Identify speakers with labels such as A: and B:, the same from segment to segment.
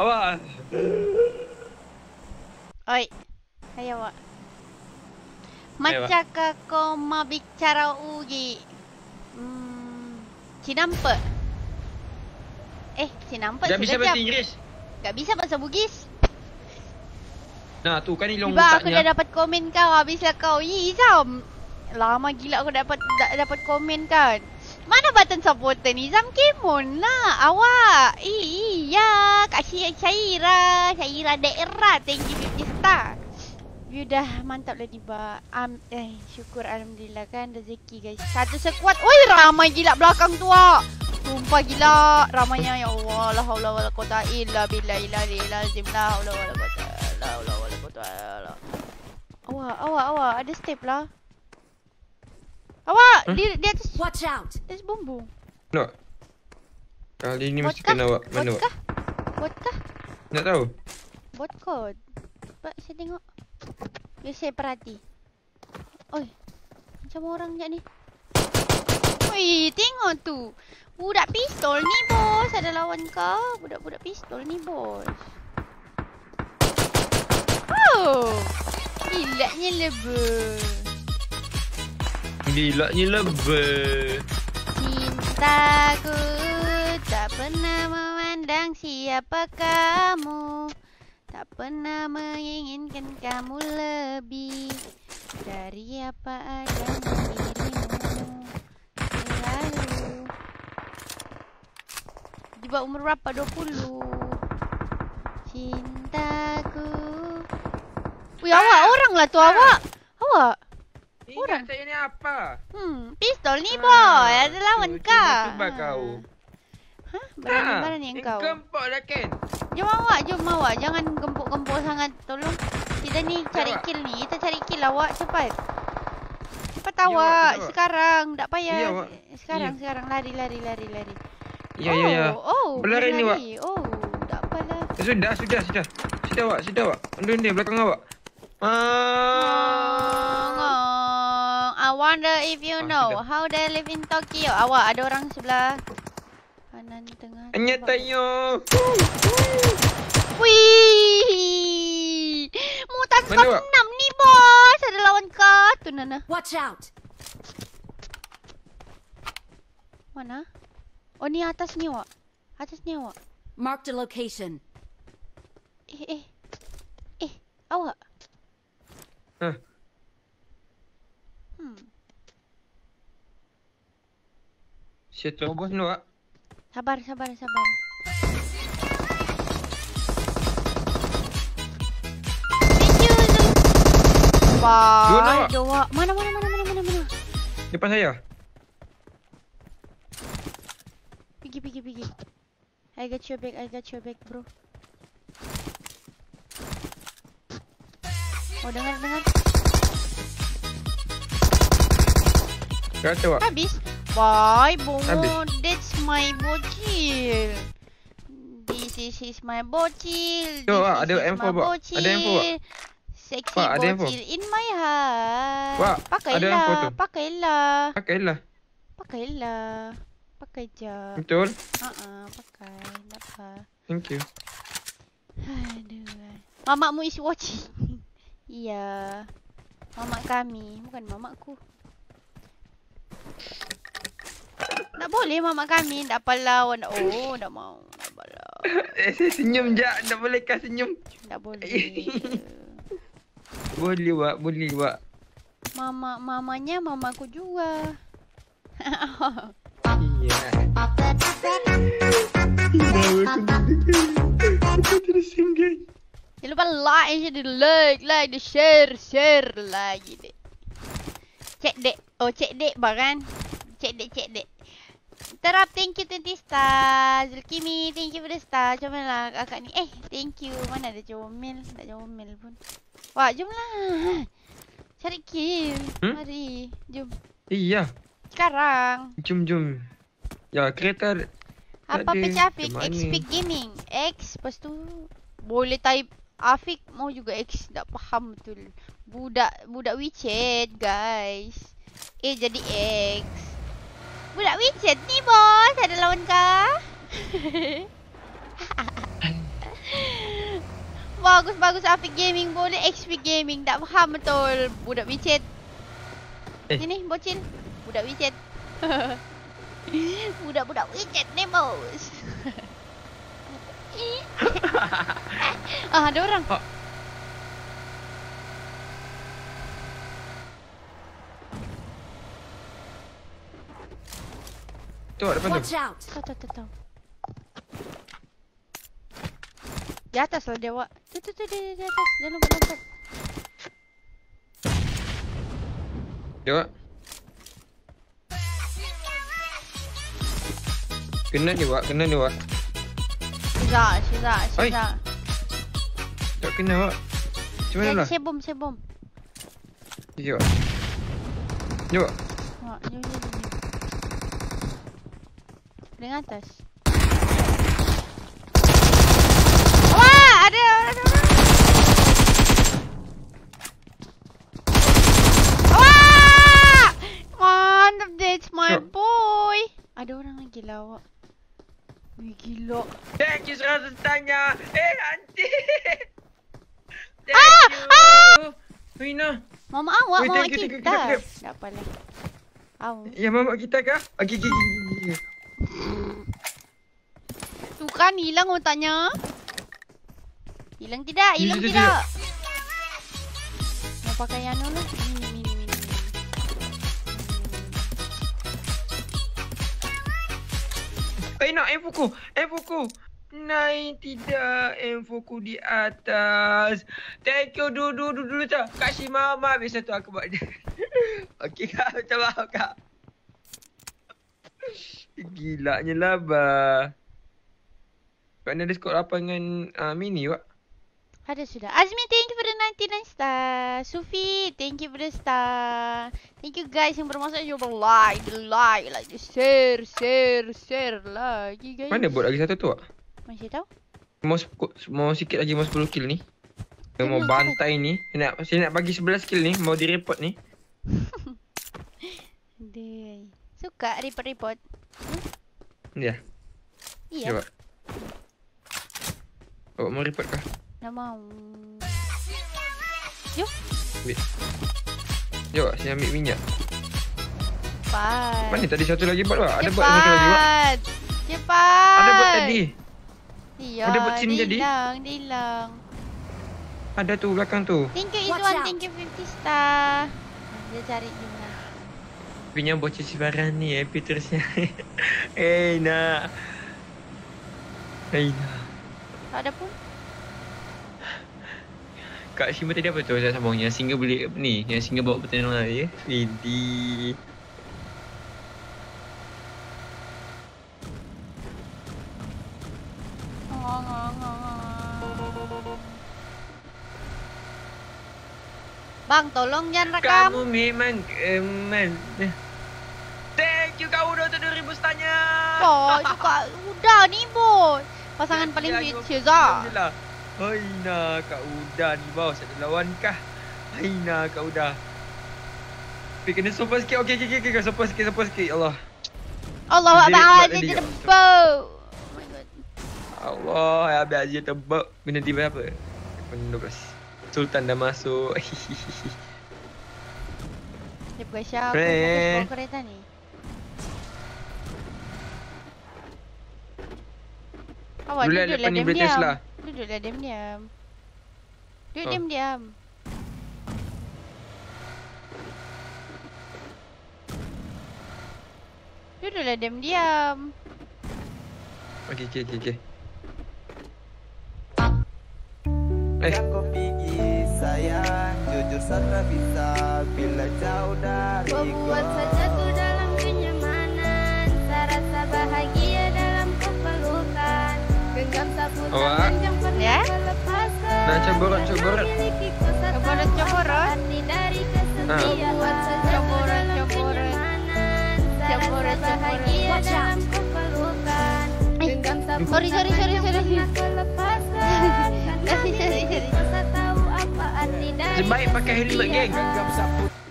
A: Awak.
B: Oi. Hai awak. Macam kau mau bicara ugi. Hmm. Cinampa. Eh, cinampa
A: Tak bisa bahasa Inggeris.
B: Gak bisa bahasa Bugis.
A: Nah, tu kan ilong
B: Tiba aku dah dapat komen kau habislah kau. Ih, Izam. Lama gila aku dapat da, dapat komen kan. Mana button supporter ni? Izam Kimon lah. Awak. Iya. Kak Syaira. Syaira daerah. Thank you 50 star. You dah mantap lah Diba. Um, eh, syukur Alhamdulillah kan rezeki guys. Satu sekuat. Oi, ramai gila belakang tu ah. Sumpah gila. Ramainya ya Allah. La haula wala quwata illa billahi la haula wala quwata. La haula wala quwata. La. Awak, awak, awak. Ada step lah. Awak,
A: Hmm?
B: di, di atas,
C: Watch out!
B: atas bumbu.
A: No. Kali ni mesti kena awak. Mana awak?
B: Vodka? Vodka?
A: Nak tahu?
B: Bot code. Cepat saya tengok. Biar saya perhati. Oi. Macam orang je ni. Oi, tengok tu. Budak pistol ni bos. Ada lawan kau. Budak-budak pistol ni bos. Oh. Gilanya lebih.
A: Gilanya lebih.
B: Cintaku tak pernah memandang siapa kamu. Tak pernah menginginkan kamu lebih Dari apa adanya dirimu. Selalu. Tiba umur berapa? 20 Cintaku Wih awak orang lah tu awak. Awak
A: Ingat saya ni apa?
B: Hmm, pistol ni
A: Ah,
B: boy. Ada lawan
A: tu,
B: kau.
A: cuba kau.
B: Ha? Berani-berani
A: Ha,
B: engkau.
A: Gempok lah kan?
B: Jom awak, jom awak. Jangan gempuk-gempuk sangat. Tolong. Kita ni cari
A: awak.
B: kill ni. Kita cari kill awak. Cepat. Cepat
A: awak,
B: awak.
A: ya, awak.
B: Sekarang. Tak payah.
A: Ya, awak.
B: Sekarang,
A: Ya.
B: sekarang. Lari, lari, lari, lari.
A: Ya, ya, ya.
B: Oh,
A: Berlari ni,
B: berlari. Oh, tak apalah.
A: Eh, sudah, sudah, sudah. Sudah awak, sudah awak. Undur ni belakang awak. Ah.
B: Ngong. I wonder if you
A: Ah,
B: know how they live in Tokyo. Awak ada orang sebelah kanan tengah.
A: Hanya tayo.
B: Wih. Mutan? 6 ni bos. Ada lawan kau. Tu Nana.
C: Watch out!
B: Mana? Oh ni atas ni awak. Atas ni awak.
C: Marked a location.
B: Eh eh. Eh, awak.
A: Hah.
B: Hmm.
A: Siapa tu bos ni awak?
B: Sabar, sabar, sabar.
A: Dua.
B: Mana, mana, mana, mana, mana, mana.
A: Depan saya.
B: Pergi, pergi, pergi. I got your back, I got your back, bro. Oh, dengar, dengar.
A: Awak.
B: Habis. Bye, Bo.
A: Habis.
B: That's my bocil. This is, is my bocil.
A: Tu,
B: This
A: ada
B: is
A: M4,
B: my
A: Wak. Ada M4, Wak.
B: bocil. Sexy
A: Wak, ada M4.
B: bocil in my heart.
A: Ada
B: pakailah,
A: M4 tu.
B: pakailah.
A: Pakailah.
B: Pakailah. Pakai je.
A: Betul?
B: Uh-uh, pakai. Tak apa.
A: Thank you.
B: Aduh. Mamakmu is watching. iya. Mamak kami, bukan mamakku. Tak boleh mamak kami, tak apalah. awak nak- Oh, tak mau. Tak apalah.
A: Eh, senyum je. Tak boleh kah senyum?
B: Tak boleh.
A: Boleh, Wak. Boleh, Wak.
B: Mama mamanya mamaku juga.
A: Iya. Guys?
B: Jangan lupa like je di like, like, share, share lagi dek. Cek dek. Oh, cek dek bahkan. Cek dek, cek dek. Terap, thank you 20 star. Zulkimi, thank you for the star. Comel lah kakak ni. Eh, thank you. Mana ada comel? Tak comel pun. Wah, jomlah. Cari kill.
A: Hmm?
B: Mari. Jom.
A: Iya.
B: Sekarang.
A: Jom, jom. Ya, kereta
B: Apa pecah
A: mana?
B: X-Pick Gaming. X. Lepas tu. Boleh type Afik mau juga X. Tak faham betul. Budak budak WeChat guys. Eh jadi X. Budak WeChat ni bos. Ada lawan kah? bagus-bagus Afiq Gaming boleh XP Gaming. Tak faham betul. Budak wicet.
A: Eh.
B: Sini bocil. Budak wicet. Budak-budak wicet ni bos. ah, ada orang.
A: Ah. Tu depan tu.
C: Watch out!
B: Tahu, tahu, tahu, tahu. Di atas lah dia, Wak. Tu, tu, tu, dia, dia, di atas. Dia lompat-lompat.
A: Jawab. Kena dia Wak, kena dia.
B: Syuza, Syuza,
A: Oi.
B: Syuza.
A: Tak kena Wak. Macam mana
B: Saya,
A: lah?
B: saya bom, saya bom.
A: Sekejap Wak. Jom Wak.
B: Wak, jom, jom, jom. jom. Dengan atas. Wah, ada orang, ada orang. Wah! Mantap, that's my
A: Syok.
B: boy. Ada orang lagi lah, Wak. Wih, gila.
A: Thank you seratus tanya. Eh, nanti. Thank
B: Ah!
A: you. Rina.
B: Mama awak,
A: Weh,
B: mama kita. Tak apalah. Awak.
A: Ya, mama kita kah? Okey, okey, okey.
B: Tu kan hilang otaknya. Hilang tidak?
A: Hilang tidak.
B: Mau pakai yang mini.
A: Eh, nak infoku. Infoku. Naik tidak infoku di atas. Thank you dulu dulu dulu tak. Kasih mama habis tu aku buat dia. Okey kak, minta maaf kak. Gilanya lah bah. Kau ada skor apa dengan uh, mini wak?
B: Ada sudah. Azmi, thank you for the 99 star. Sufi, thank you for the star. Thank you guys yang bermaksud you like, like, like, share, share, share lagi guys.
A: Mana bot lagi satu tu wak?
B: Masih tahu?
A: Mau, mau sikit lagi mau 10 kill ni. Dia mau bantai ni. Saya nak, saya nak bagi 11 kill ni. Mau direport ni.
B: Dia. Suka report-report.
A: Ya.
B: Iya.
A: Coba. Awak mau report kah?
B: Dah mau.
A: Jom saya ambil minyak.
B: Cepat.
A: Mana tadi satu lagi bot wak? Ada bot satu lagi wak?
B: Cepat.
A: Ada bot tadi.
B: Iya.
A: Ada bot sini tadi?
B: hilang, dia hilang.
A: Ada tu belakang tu.
B: Thank you Izwan, thank you 50 star. Dia cari Juna.
A: Punya bocah sibaran ni happy terusnya. eh nak. Eh nak.
B: Tak ada pun.
A: Kak Shima tadi apa tu saya sambung yang singa beli ni? Yang singa bawa pertandingan lagi ya? Idi.
B: Tolong jangan rekam.
A: Kamu memang keman. Thank you kau udah tu 2000 tanya.
B: Oh, suka udah ni bos. Pasangan paling
A: Ya,
B: sweet
A: aku-
B: Syuza.
A: Alhamdulillah. Haina kak udah ni bos ada lawan kah? Haina kak udah. Tapi kena sopan sikit. Okey okey okey okey sopan sikit sopan sikit. Ya Allah.
B: Allah
A: Dia-
B: Akbar dia
A: tadi,
B: jadi
A: Kak.
B: bau. Oh my god.
A: Allah ya habis aja tebak. Kena tiba apa? Kena 12. Sultan dah masuk.
B: Dia bukan siapa.
A: Eh.
B: Bawa kereta ni. Awak
A: Dulu
B: duduklah
A: lepas ni boleh
B: diam-diam.
A: Tesla.
B: Duduklah diam-diam. Duduk
A: Oh.
B: diam-diam. Duduklah diam-diam.
A: Okey okey okey okey. Eh.
D: Yang kau pergi sayang Jujur sana bisa Bila jauh dari
E: Kau buat sajaku dalam kenyamanan Serasa bahagia dalam kepelukan Genggam sapu
A: Awak?
E: tangan yang pernah
B: Ya?
E: kau lepaskan
A: Nak caborot-caborot?
E: Memiliki kosa
B: Caborot-caborot?
E: Hati dari kesetiaan
A: Ha.
E: Buat sajaku
B: Caborot,
E: dalam
B: caborot.
E: kenyamanan
B: Caborot,
E: Serasa bahagia
C: Watch out.
E: dalam kepelukan
B: Eh,
E: Genggam sapu
B: sorry, sorry,
E: tangan
B: sorry,
E: yang
B: sorry.
E: pernah kau lepaskan Karena
B: Sorry, sorry,
E: memiliki
B: sorry.
A: Sebaik pakai helmet geng.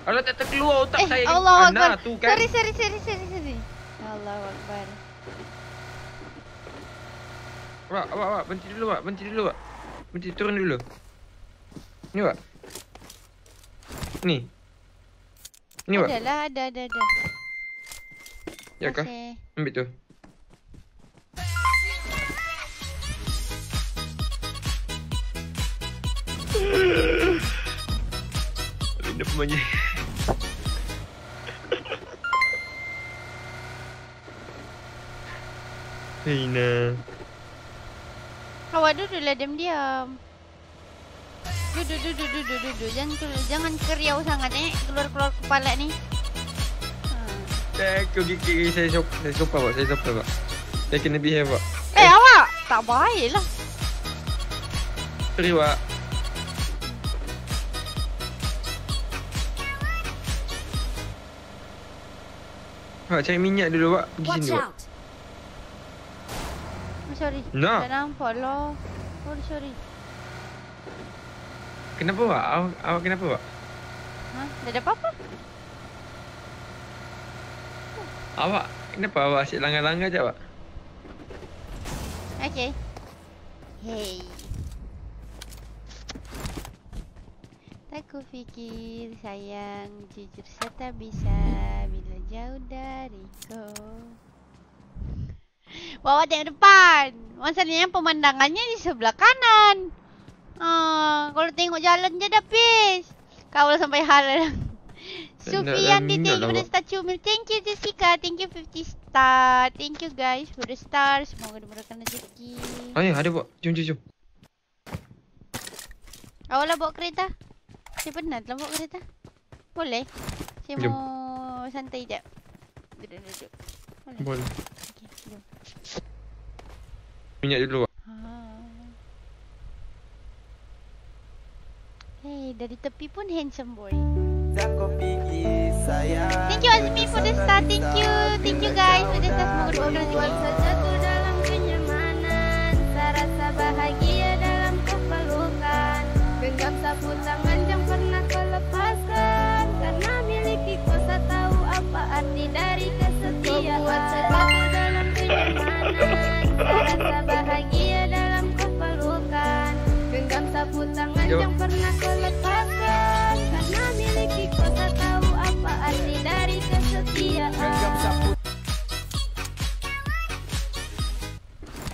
A: Kalau tak terkeluar otak
B: Eh,
A: saya.
B: Allah
A: Ah,
B: Akbar.
A: tu kan.
B: Sorry, sorry, sorry, sorry, sorry. Allah Akbar.
A: Wak, wak, wak. Berhenti dulu wak. Berhenti dulu wak. Mesti turun dulu. Ni Wak. Ni. Ni Wak.
B: Ada lah, ada, ada, ada.
A: Ya kah?
B: Okay.
A: Ambil tu. Ada pemanja. Hina.
B: Awak duduklah diam-diam. Duduk, duduk, duduk, duduk. Jangan, jangan keriau sangat eh. Keluar-keluar kepala ni. Ha.
A: Eh, aku gigi saya sop, saya sopa pak, saya sopa pak. Saya kena behave pak.
B: Eh, awak! Tak baik lah.
A: Sorry pak. Pak, cari minyak dulu pak. Pergi
E: Watch
A: sini
E: out.
B: Oh, sorry.
A: No.
B: Tak nampak lah. Sorry, sorry.
A: Kenapa pak? Awak, awak kenapa pak?
B: Ha? Tak ada apa-apa?
A: Awak, kenapa awak asyik langgar-langgar je pak?
B: Okay. Hey. Tak ku fikir sayang jujur saya tak bisa bila jauh dariku. Bawa tengok depan. Masalahnya pemandangannya di sebelah kanan. Ah, kalau tengok jalan je dah habis. Kau lah sampai hal. Sufian di
A: lah,
B: for the
A: Wak.
B: star Cumil. Thank you Jessica. Thank you 50 star. Thank you guys for the star. Semoga dimurahkan rezeki.
A: Ayah, ada pak. Jom, jom, jom.
B: Awak lah bawa kereta? Saya penat lah bawa kereta. Boleh? Saya
A: Jom.
B: mau santai jap. Duduk, duduk. Boleh?
A: Boleh.
B: Okay, jom.
A: Minyak dulu.
B: Ha. Hey, dari tepi pun handsome boy.
D: Kau
B: Thank you Azmi for the star. Thank you. Thank you guys for the star. Semoga doakan rezeki.
E: Buat sejatuh dalam kenyamanan Saya rasa bahagia dalam kepelukan Genggam sapu tangan yang pernah kau lepaskan Karena miliki kuasa tahu apa arti dari kesetiaan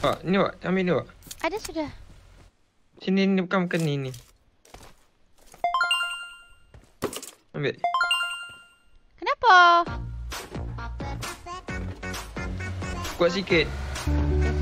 A: Pak, ni pak. Ambil ni pak.
B: Ada sudah.
A: Sini ni bukan bukan ni ni. Ambil.
B: Kenapa?
A: Kuat sikit.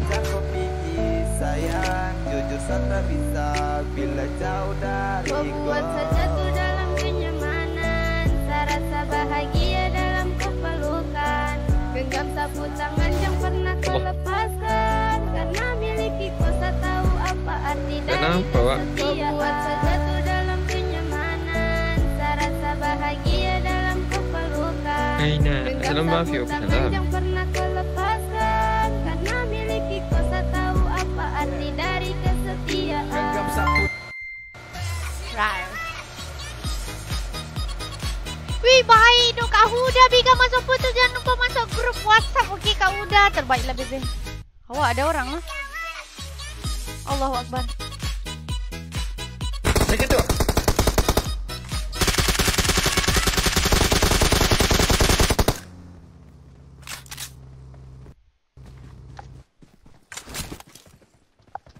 D: Tak kau fikir sayang Jujur saya tak bisa Bila jauh dariku
E: Membuat sejatuh dalam kenyamanan. Saya rasa bahagia dalam kepelukan. Genggam sapu tangan yang pernah kau lepaskan. Karena miliki kuasa tahu apa arti
A: Tak
E: dari
A: nampak, Wak.
E: kesetiaan. Membuat sejatuh dalam kenyamanan. Saya rasa bahagia dalam kepelukan.
A: Eh, Ina.
E: Genggam sapu tangan
A: Salam.
E: yang pernah
B: Rar. Wih baik tu Kak Huda Bika masuk putus Jangan lupa masuk grup WhatsApp Okey Kak Huda Terbaiklah bebe Awak ada orang lah Allahu Akbar
A: Saya kata pak.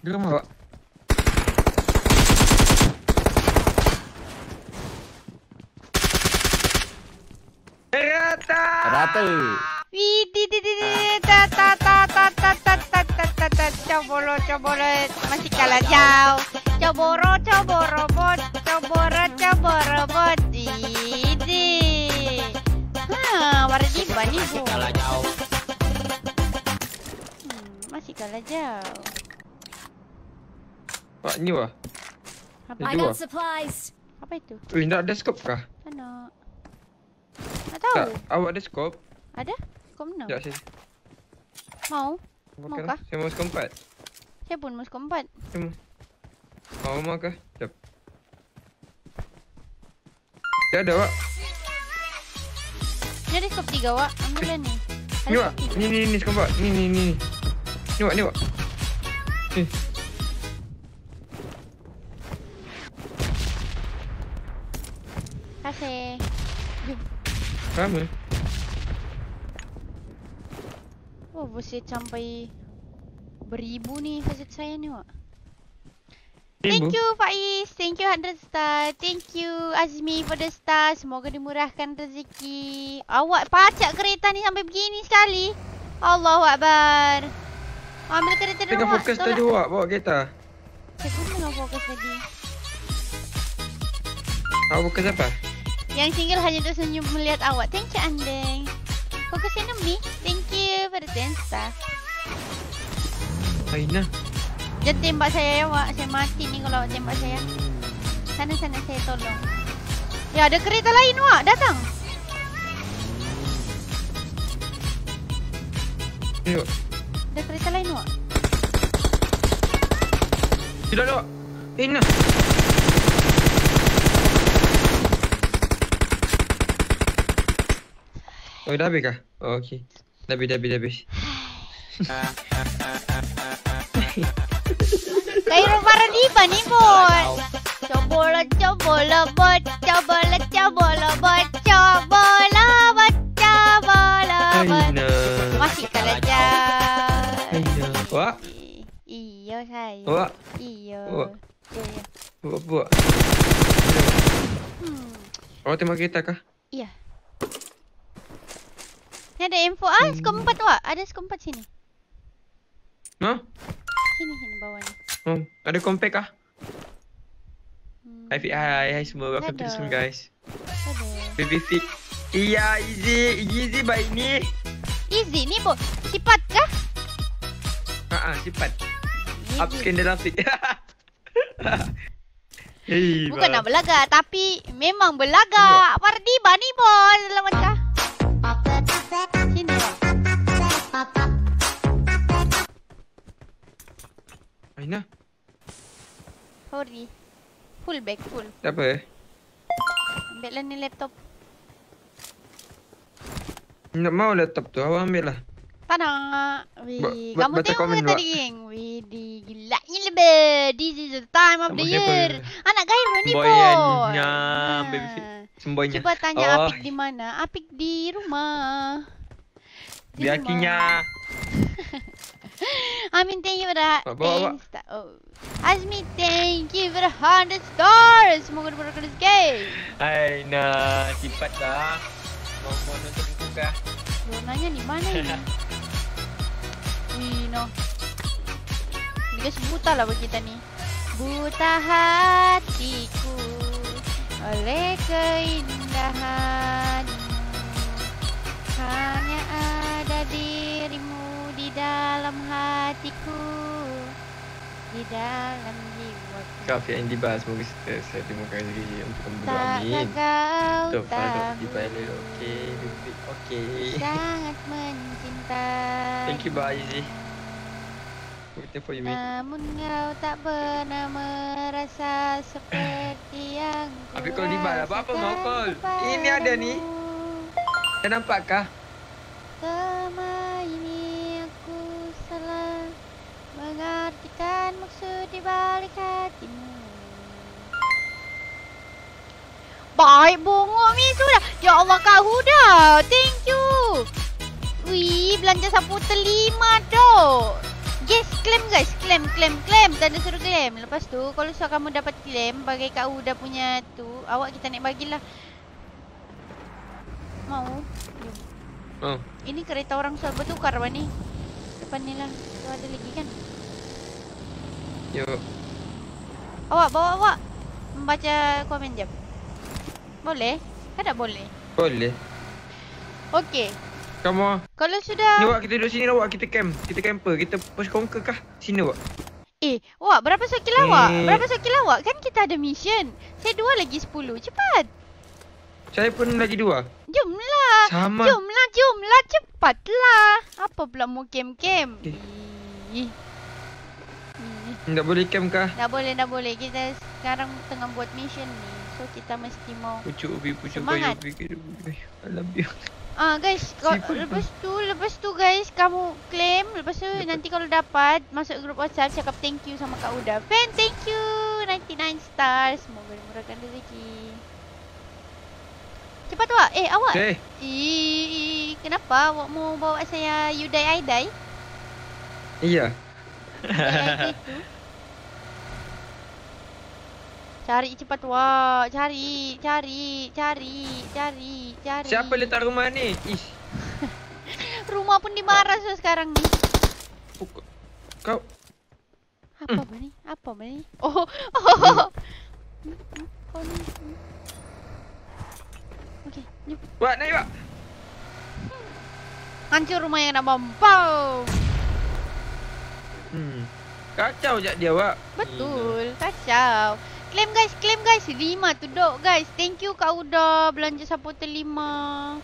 A: Di rumah pak.
B: là chào cho bố rô cho bố robot cho bố rô cho bố robot đi đi ha apa
E: itu?
B: Apa itu?
A: Ui, nak ada scope kah?
B: Tak nak. Tak tahu.
A: Tak, awak ada scope?
B: Ada? Scope mana?
A: Sekejap, sini.
B: Mau? Mau kah?
A: Saya mau scope 4.
B: Saya pun masuk empat.
A: Hmm. Kau mau ke? Jap. Dia ada, Wak.
B: Ini ada skop tiga, Wak. Ambilan ni.
A: Ni, Wak. Ni, ni, ni, skop, Wak. Ni, ni, ni. Ni, Wak, ni, Wak. Ni.
B: Kasih.
A: Jom.
B: Oh, busit sampai beribu ni faset saya ni, Wak. Thank you Faiz. Thank you 100 star. Thank you Azmi for the star. Semoga dimurahkan rezeki. Awak pacak kereta ni sampai begini sekali. Allahu Akbar. Ambil kereta dulu.
A: Tengah fokus tadi awak bawa kereta.
B: Saya pun tengah fokus tadi.
A: Awak fokus apa?
B: Yang single hanya tersenyum melihat awak. Thank you Andeng. Fokus enemy. Thank you for the 10 star.
A: Aina.
B: Jangan tembak saya ya Wak. Saya mati ni kalau awak tembak saya. Sana-sana saya tolong. Ya ada kereta lain Wak. Datang.
A: Tengok.
B: Ada kereta lain Wak.
A: Tidak ada. Aina. Oh, dah habis kah? Oh, okey. Dah habis, dah habis, dah habis.
B: Cairo Paradiba ni bot. Cobola cobola bot. Cobola cobola bot. Cobola bot. Cobola bot. Masih kalah jauh.
A: Aina. Wak.
B: Iya saya.
A: Wak.
B: Iya.
A: Wak.
B: Ya, ya.
A: Buat buat.
B: Hmm.
A: Awak tembak kereta kah?
B: Iya. Ni ada info ah, skop empat wak. Ada skop empat sini.
A: Ha?
B: Sini sini bawah ni.
A: Oh, ada kompak kah?
B: Hmm.
A: Hai, Fik. hai, hai semua. Welcome to the stream, guys.
B: Ada.
A: Baby Fik. Iya, easy. Easy baik ni.
B: Easy ni bot. Sifat kah?
A: Ha ah, cepat.
B: Easy.
A: Up scan dalam Fik. Hei,
B: Bukan
A: bang.
B: nak berlagak tapi memang berlagak. Pardiba ni bos. Selamat kah?
A: Aina,
B: Sorry. Full back full.
A: tak apa eh?
B: Ambil lah ni laptop.
A: Nak mau laptop tu, awak ambil lah.
B: Tak nak. Kamu tengok ke tadi geng? Weh, di gilanya lebih. This is the time of the year. Anak Cairo ni
A: Boy
B: Ah.
A: baby Fik. Semboynya.
B: Cuba tanya
A: Oh,
B: Apik di mana? Apik di rumah. Di
A: Dia
B: rumah. Amin, thank you for the
A: Bawa, bawa, bawa.
B: 10 star. Oh. Azmi, thank you for the 100 stars. Semoga diberkati rezeki.
A: Aina, cepat dah. Mau mau nonton buku kah?
B: Lu nanya di mana ini? Wih, no. Guys buta lah bagi kita ni. Buta hatiku oleh keindahanmu. Hanya ada dirimu di dalam hatiku. Di dalam jiwaku.
A: Kau Fik yang dibahas. Semoga saya, saya terima kasih untuk kamu Amin.
B: kau
A: Tuh, follow
B: tahu
A: di Fik. Okey.
B: sangat mencintai.
A: Thank you, bye, Izzy. Waiting for you, mate.
B: Namun kau tak pernah merasa seperti yang ku
A: Habis kau di mana? Apa-apa mau call? Ini ada ni. Dah nampak kah?
B: Selama mengartikan maksud di balik hatimu. Baik bongok ni sudah. Ya Allah Kak Huda. Thank you. Wih, belanja sapu terlima dok. Yes, claim guys. Claim, claim, claim. Tanda suruh claim. Lepas tu, kalau suruh kamu dapat claim bagi Kak Huda punya tu, awak kita naik bagilah. Mau? Jom.
A: Oh.
B: Ini kereta orang soal bertukar apa ni? Depan ni lah. Tu ada lagi kan?
A: Yuk.
B: Awak bawa awak. Membaca komen jap. Boleh? Kan tak boleh?
A: Boleh.
B: Okey.
A: Kamu.
B: Kalau sudah...
A: Ni awak kita duduk sini awak kita camp. Kita camper. Kita push conquer kah? Sini awak.
B: Eh, awak berapa awak?
A: Eh.
B: Berapa skill awak? Kan kita ada mission. Saya dua lagi sepuluh. Cepat.
A: Saya pun lagi dua.
B: Jomlah.
A: Sama.
B: Jomlah, jomlah. Cepatlah. Apa pula mau camp-camp?
A: Eh.
B: Ih.
A: Tak boleh camp kah?
B: Tak boleh, tak boleh. Kita sekarang tengah buat mission ni. So, kita mesti mau...
A: Pucuk ubi, pucuk
B: Semangat.
A: kayu, ubi, kayu, ubi. I love you.
B: Ah guys, kau,
A: Siput
B: lepas tu lepas tu guys kamu claim, lepas tu
A: Dapat.
B: nanti kalau dapat masuk grup WhatsApp cakap thank you sama Kak Uda. Fan, thank you. 99 stars. Semoga dimurahkan rezeki. Cepat awak. Eh, awak.
A: Eh,
B: Ih, kenapa awak mau bawa saya Yudai Aidai?
A: iya.
B: Yudai tu. Cari cepat wak. Cari, cari, cari, cari, cari.
A: Siapa letak rumah ni? Ish.
B: Rumah pun dimarah so sekarang ni.
A: pukul- Kau
B: Apa hmm. ni? Apa ni? Oh, oh. Kau ni. Okey, jom.
A: Wak, naik wak.
B: Hancur rumah yang nak mampau.
A: Hmm. Kacau je dia wak.
B: Betul, kacau. Claim guys, claim guys. Lima tu dok guys. Thank you Kak Uda belanja supporter lima.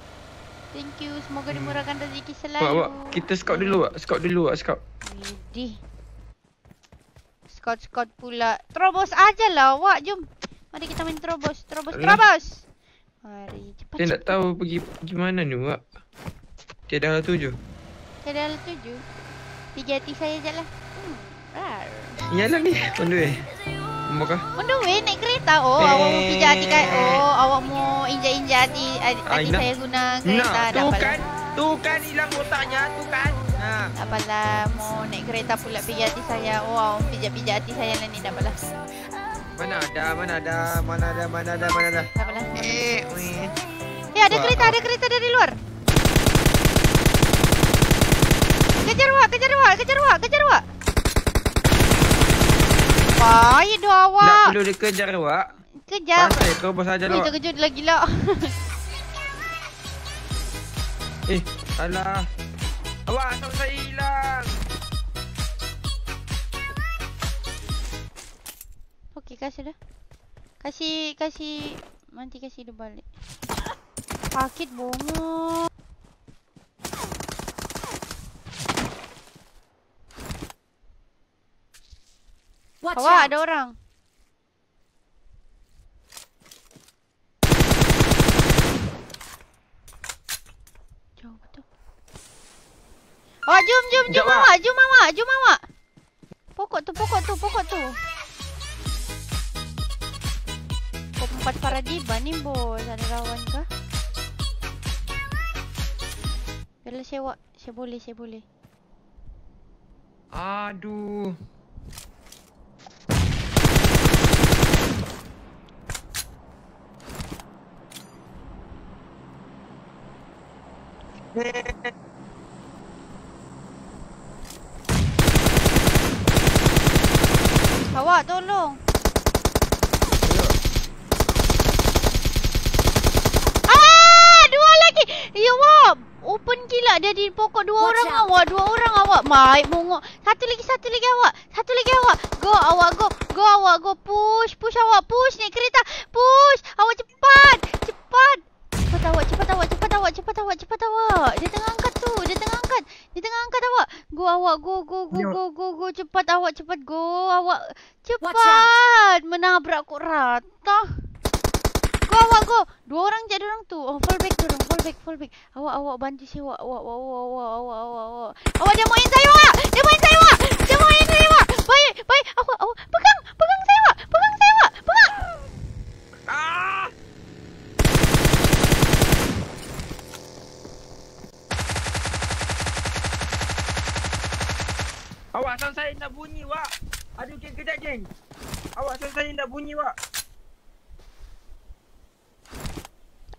B: Thank you. Semoga
A: Hmm.
B: dimurahkan rezeki selalu.
A: Wak, wak. Kita scout dulu wak. Scout dulu wak, scout.
B: Widih. Scout-scout pula. Terobos aja lah awak. Jom. Mari kita main terobos. Terobos,
A: Alah.
B: terobos. Mari. Cepat,
A: nak
B: cepat.
A: tahu pergi pergi mana ni wak. Tiada hal tuju.
B: Saya dah tuju. Tiga hati saya je lah. Hmm. Rar.
A: Yalah ni. On the way. Mokah.
B: On the way naik kereta. Oh, awak mau pijak hati kan?
A: Eh.
B: Oh, awak mau injak-injak hati, hati
A: Aina.
B: saya guna kereta.
A: Nah, tu kan. Tu kan hilang otaknya, tu kan. Ha.
B: Tak apalah. Mau naik kereta pula pijak hati saya. Oh, awak pijak-pijak hati saya lah ni. Tak apalah.
A: Mana ada, mana ada, mana ada, mana ada, mana ada.
B: Tak apalah.
A: Eh, weh.
B: Eh, ada kereta, ada kereta dari luar. Kejar awak, kejar awak, kejar awak, kejar awak. Baik doa
A: Tak
B: awak.
A: perlu dikejar wak.
B: Kejar.
A: Pasal kau bos aja
B: Ui,
A: lah.
B: terkejut lah gila.
A: Eh, alah. Awak asal saya hilang.
B: Okey, kasih dah. Kasih, kasih. Nanti kasih dia balik. Sakit bongo. Awak ada orang. Jauh betul. Awak jom, jom, jom
A: Sekejap, Wak.
B: awak, jom awak, jom awak. Pokok tu, pokok tu, pokok tu. Pokok empat Faradiba ni bos, ada lawan kah? Kalau saya awak, saya boleh, saya boleh.
A: Aduh.
B: Awak tolong. Ah, dua lagi. Ya wah, open gila dia di pokok dua orang awak, dua orang awak. Baik bongok. Satu lagi, satu lagi awak. Satu lagi awak. Go awak go. Go awak go. Push, push awak. Push naik kereta. Push. Awak. Cepat. Cepat awak, cepat awak, cepat awak, cepat awak. Dia tengah angkat tu. Dia tengah angkat. Dia tengah angkat awak. Go awak, go, go, go, go, go, go. Cepat awak, cepat go. Awak cepat. Menabrak kok rata. Go awak go. Dua orang je ada orang tu. Oh, fall back dorong, fall back, fall back. Awak awak bantu saya awak. Awak awak awak awak awak awak. awak. Awak dia main saya awak. Dia main saya awak. Dia main saya awak. Baik, baik. Awak awak pegang, pegang saya awak. Pegang saya awak. Pegang.
A: Ah! Awak sound saya nak bunyi, Wak. Aduh, geng, kejap, geng. Awak sound saya nak bunyi, Wak.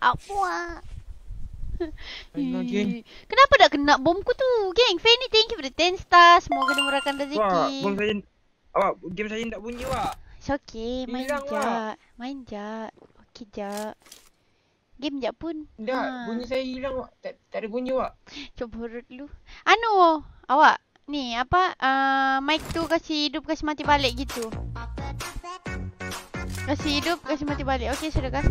B: Apa?
A: Geng.
B: Ih, Kenapa dah kena bomku tu? Geng, Fanny thank you for the 10 stars. Semoga dimurahkan
A: Wak,
B: rezeki.
A: bom saya... Awak, game saya nak bunyi, Wak.
B: It's okay, main
A: Hilang,
B: je.
A: Wak.
B: Main je. Okey je. Game je pun.
A: Tak,
B: Ha.
A: bunyi saya hilang, Wak. Tak, tak ada bunyi, Wak.
B: Cuba urut dulu. Anu, awak. Ni apa? Uh, mic tu kasih hidup, kasih mati balik gitu. Kasih hidup, kasih mati balik. Okey, sudah kan?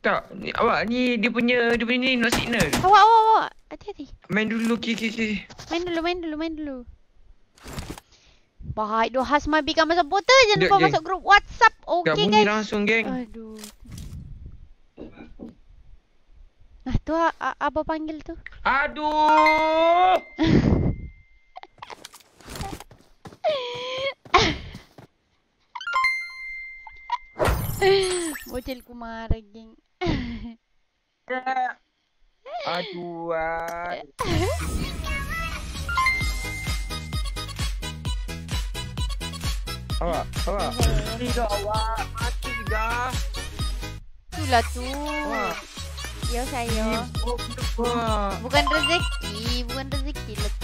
A: Tak, ni, awak ni dia punya dia punya ni no signal.
B: Awak, awak, awak. Hati-hati.
A: Main dulu, ki ki ki.
B: Main dulu, main dulu, main dulu. Baik, doh Hasma become masuk supporter. Jangan lupa
A: geng.
B: masuk grup WhatsApp. Okey,
A: bunyi
B: guys.
A: langsung, geng.
B: Aduh. Nah, tu apa panggil tu?
A: Aduh!
B: Bocil kumara, geng.
A: Aduh. Awak, awak. Tidak, awak. Mati juga.
B: Itulah tu.
A: Awak.
B: Ya saya.
A: Kenapa?
B: Bukan rezeki, bukan rezeki lah.